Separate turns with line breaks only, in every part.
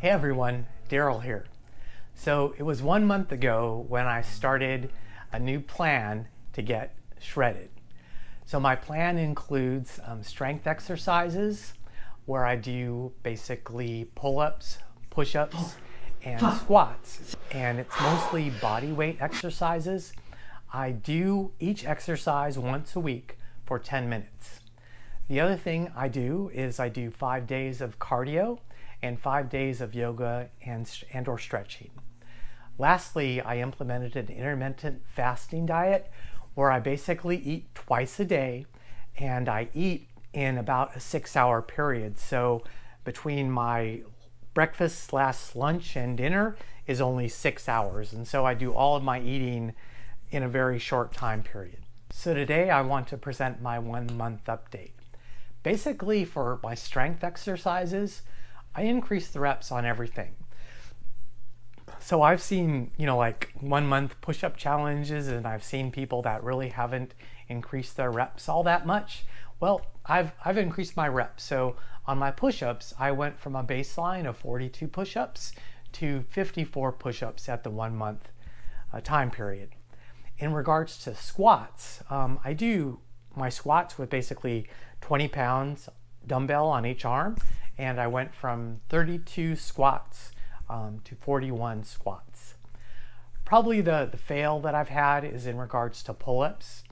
Hey everyone, Daryl here. So it was one month ago when I started a new plan to get shredded. So my plan includes um, strength exercises where I do basically pull-ups, push-ups, and squats. And it's mostly body weight exercises. I do each exercise once a week for 10 minutes. The other thing I do is I do five days of cardio and five days of yoga and, and or stretching. Lastly, I implemented an intermittent fasting diet where I basically eat twice a day and I eat in about a six hour period. So between my breakfast slash lunch and dinner is only six hours. And so I do all of my eating in a very short time period. So today I want to present my one month update. Basically for my strength exercises, I increase the reps on everything. So I've seen, you know, like one month push up challenges, and I've seen people that really haven't increased their reps all that much. Well, I've, I've increased my reps. So on my push ups, I went from a baseline of 42 push ups to 54 push ups at the one month uh, time period. In regards to squats, um, I do my squats with basically 20 pounds dumbbell on each arm, and I went from 32 squats um, to 41 squats. Probably the, the fail that I've had is in regards to pull-ups.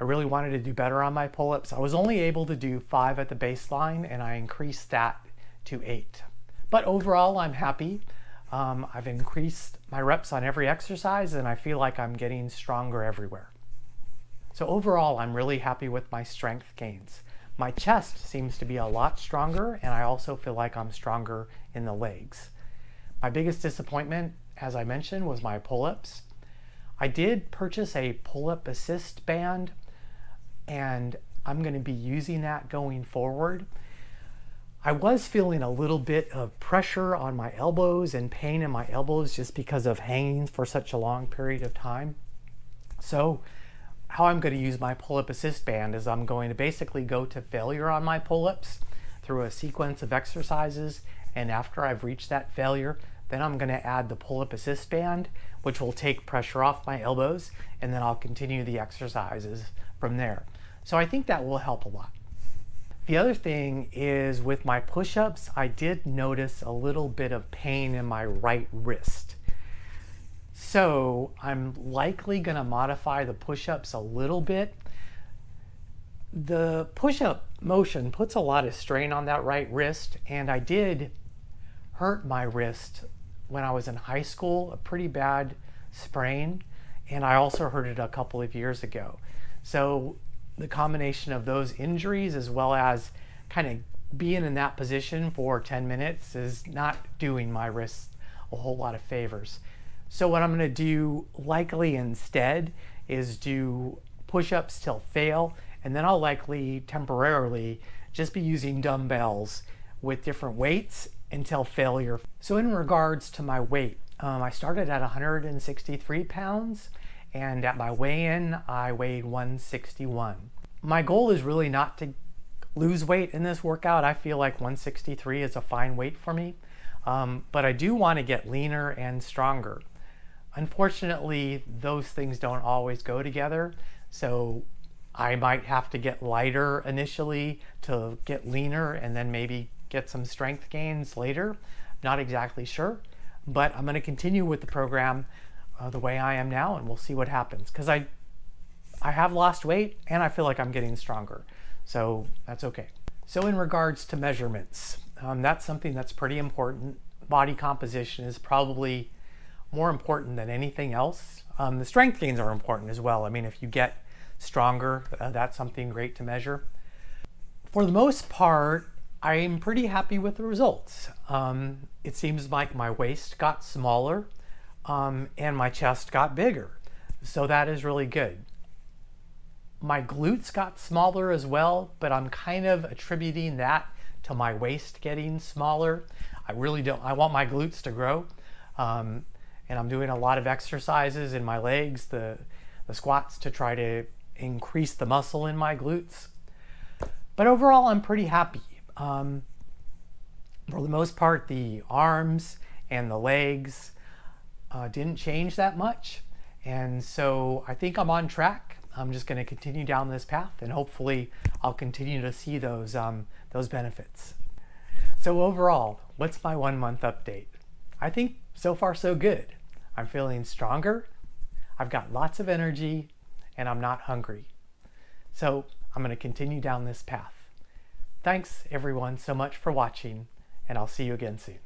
I really wanted to do better on my pull-ups. I was only able to do five at the baseline and I increased that to eight. But overall, I'm happy. Um, I've increased my reps on every exercise and I feel like I'm getting stronger everywhere. So overall, I'm really happy with my strength gains. My chest seems to be a lot stronger and I also feel like I'm stronger in the legs. My biggest disappointment, as I mentioned, was my pull-ups. I did purchase a pull-up assist band and I'm going to be using that going forward. I was feeling a little bit of pressure on my elbows and pain in my elbows just because of hanging for such a long period of time. So how I'm going to use my pull-up assist band is I'm going to basically go to failure on my pull-ups through a sequence of exercises and after I've reached that failure then I'm going to add the pull-up assist band which will take pressure off my elbows and then I'll continue the exercises from there. So I think that will help a lot. The other thing is with my push-ups, I did notice a little bit of pain in my right wrist. So I'm likely going to modify the push-ups a little bit. The push-up motion puts a lot of strain on that right wrist and I did hurt my wrist when I was in high school, a pretty bad sprain, and I also hurt it a couple of years ago. So the combination of those injuries as well as kind of being in that position for 10 minutes is not doing my wrist a whole lot of favors. So what I'm going to do likely instead is do push-ups till fail and then I'll likely temporarily just be using dumbbells with different weights until failure. So in regards to my weight, um, I started at 163 pounds and at my weigh-in, I weighed 161. My goal is really not to lose weight in this workout. I feel like 163 is a fine weight for me, um, but I do want to get leaner and stronger. Unfortunately, those things don't always go together, so I might have to get lighter initially to get leaner and then maybe get some strength gains later. Not exactly sure, but I'm going to continue with the program uh, the way I am now, and we'll see what happens. Because I, I have lost weight, and I feel like I'm getting stronger, so that's okay. So in regards to measurements, um, that's something that's pretty important. Body composition is probably more important than anything else. Um, the strength gains are important as well. I mean, if you get stronger, uh, that's something great to measure. For the most part, I'm pretty happy with the results. Um, it seems like my waist got smaller um, and my chest got bigger. So that is really good. My glutes got smaller as well, but I'm kind of attributing that to my waist getting smaller. I really don't, I want my glutes to grow. Um, and I'm doing a lot of exercises in my legs, the, the squats to try to increase the muscle in my glutes. But overall, I'm pretty happy. Um, For the most part, the arms and the legs uh, didn't change that much. And so I think I'm on track. I'm just going to continue down this path and hopefully I'll continue to see those, um, those benefits. So overall, what's my one month update? I think so far so good. I'm feeling stronger, I've got lots of energy, and I'm not hungry. So I'm going to continue down this path. Thanks everyone so much for watching, and I'll see you again soon.